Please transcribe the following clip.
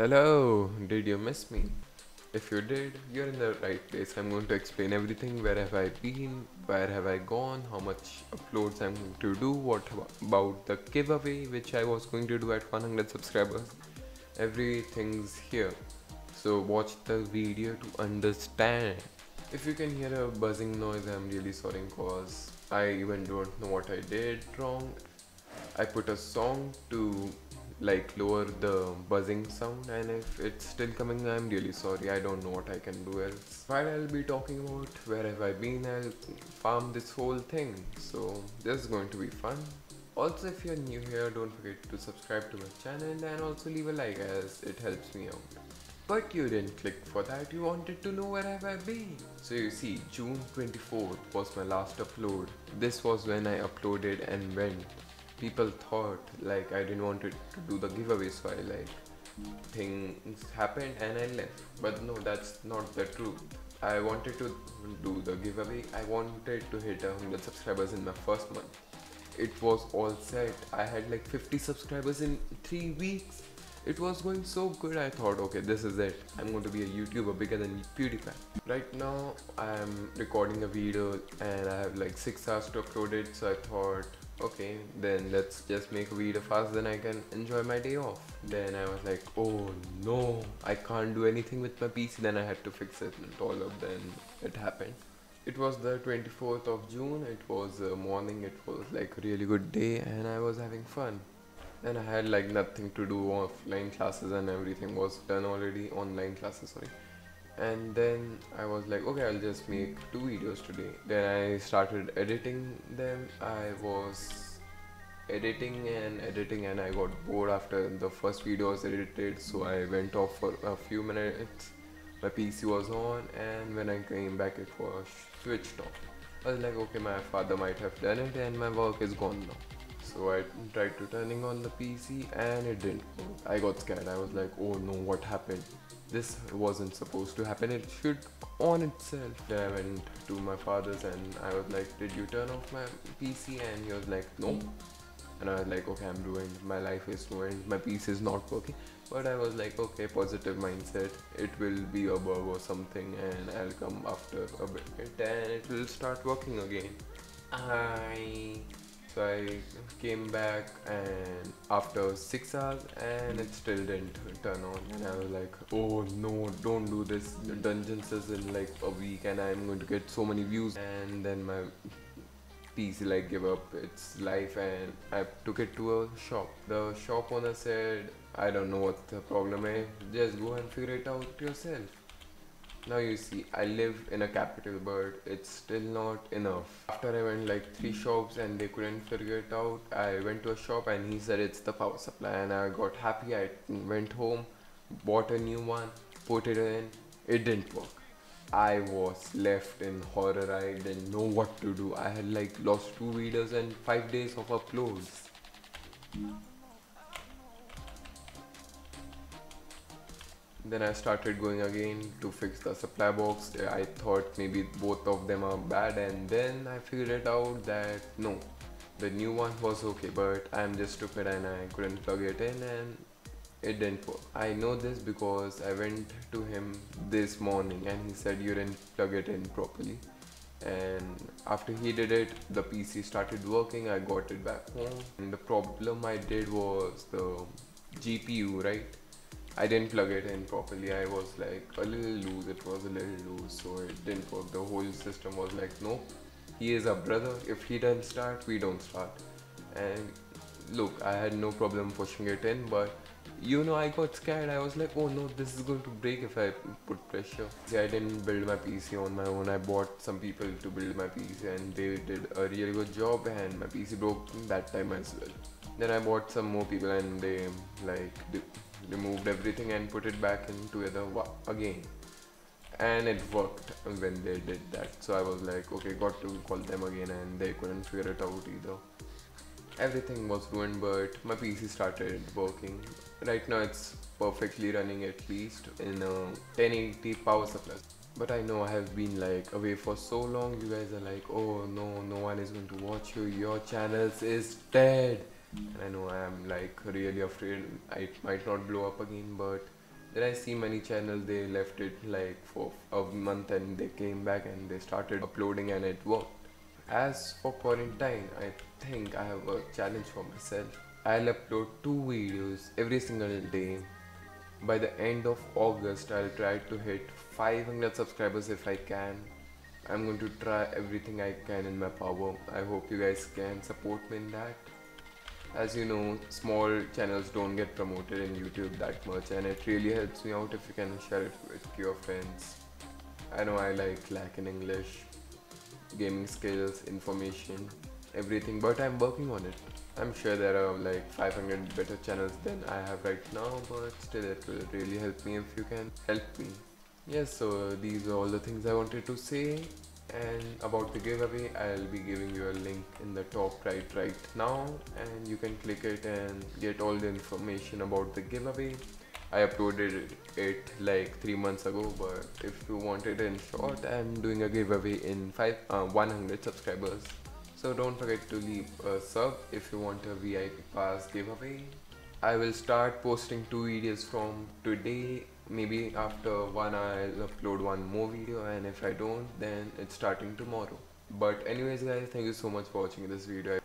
Hello, did you miss me? If you did, you're in the right place. I'm going to explain everything. Where have I been? Where have I gone? How much uploads I'm going to do? What about the giveaway which I was going to do at 100 subscribers? Everything's here. So watch the video to understand. If you can hear a buzzing noise, I'm really sorry cause I even don't know what I did wrong. I put a song to like lower the buzzing sound and if it's still coming I'm really sorry I don't know what I can do else. While I'll be talking about where have I been I'll farm this whole thing so this is going to be fun. Also if you're new here don't forget to subscribe to my channel and also leave a like as it helps me out. But you didn't click for that, you wanted to know where have I been. So you see, June 24th was my last upload. This was when I uploaded and went people thought like I didn't want to do the giveaway so I like things happened and I left. But no that's not the truth. I wanted to do the giveaway. I wanted to hit 100 subscribers in my first month. It was all set. I had like 50 subscribers in 3 weeks. It was going so good I thought okay this is it. I'm going to be a YouTuber bigger than PewDiePie. Right now I'm recording a video and I have like 6 hours to upload it so I thought okay then let's just make a video fast then I can enjoy my day off. Then I was like oh no I can't do anything with my PC then I had to fix it and all of then it happened. It was the 24th of June. It was a morning. It was like a really good day and I was having fun. And I had like nothing to do offline classes and everything was done already. Online classes sorry and then I was like okay I'll just make two videos today then I started editing them I was editing and editing and I got bored after the first video was edited so I went off for a few minutes my PC was on and when I came back it was switched off I was like okay my father might have done it and my work is gone now so I tried to turning on the PC and it didn't work. I got scared. I was like, oh no, what happened? This wasn't supposed to happen. It should on itself. Then I went to my father's and I was like, did you turn off my PC? And he was like, no. And I was like, okay, I'm ruined. My life is ruined. My PC is not working. But I was like, okay, positive mindset. It will be a bug or something and I'll come after a bit and it will start working again. I so I came back and after six hours and it still didn't turn on. And I was like oh no don't do this. Dungeons is in like a week and I'm going to get so many views. And then my PC like give up its life and I took it to a shop. The shop owner said I don't know what the problem is. Just go and figure it out yourself now you see, I live in a capital, but it's still not enough. After I went like three shops and they couldn't figure it out, I went to a shop and he said it's the power supply, and I got happy. I went home, bought a new one, put it in. It didn't work. I was left in horror. I didn't know what to do. I had like lost two videos and five days of uploads. Then I started going again to fix the supply box. I thought maybe both of them are bad and then I figured it out that no the new one was okay but I'm just stupid and I couldn't plug it in and it didn't work. I know this because I went to him this morning and he said you didn't plug it in properly. And after he did it the PC started working I got it back home. And the problem I did was the GPU right I didn't plug it in properly. I was like a little loose. It was a little loose, so it didn't work. The whole system was like, no, he is a brother. If he doesn't start, we don't start. And look, I had no problem pushing it in, but you know, I got scared. I was like, oh no, this is going to break if I put pressure. See, I didn't build my PC on my own. I bought some people to build my PC, and they did a really good job. And my PC broke that time as well. Then I bought some more people, and they like removed everything and put it back into the again. And it worked when they did that. So i was like okay got to call them again and they couldn't figure it out either. Everything was ruined but my pc started working. Right now it's perfectly running at least in a 1080 power supply. But i know i have been like away for so long. You guys are like oh no no one is going to watch you. Your channels is dead and I know I am like really afraid it might not blow up again but then i see many channels they left it like for a month and they came back and they started uploading and it worked. As for quarantine i think i have a challenge for myself. I'll upload two videos every single day. By the end of august i'll try to hit 500 subscribers if i can. I'm going to try everything i can in my power. I hope you guys can support me in that as you know small channels don't get promoted in youtube that much and it really helps me out if you can share it with your friends. I know i like lack in english gaming skills information everything but i'm working on it. I'm sure there are like 500 better channels than i have right now but still it will really help me if you can help me. Yes so these are all the things i wanted to say and about the giveaway I'll be giving you a link in the top right right now. And you can click it and get all the information about the giveaway. I uploaded it like three months ago but if you want it in short I'm doing a giveaway in five uh, 100 subscribers. So don't forget to leave a sub if you want a VIP pass giveaway. I will start posting two videos from today maybe after one hour I'll upload one more video and if I don't then it's starting tomorrow. But anyways guys thank you so much for watching this video